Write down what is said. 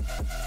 you